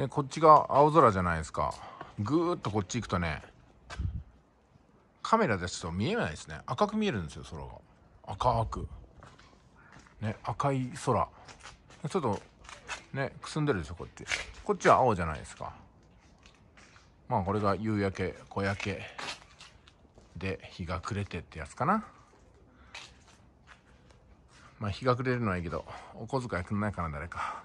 ね、こっちが青空じゃないですか。ぐーっとこっち行くとねカメラでっと見えないですね。赤く見えるんですよ空が。赤く。ね赤い空。ちょっとねくすんでるでしょこっち。こっちは青じゃないですか。まあこれが夕焼け小焼け。で日が暮れてってやつかな。まあ日が暮れるのはいいけどお小遣いくんないかな誰か。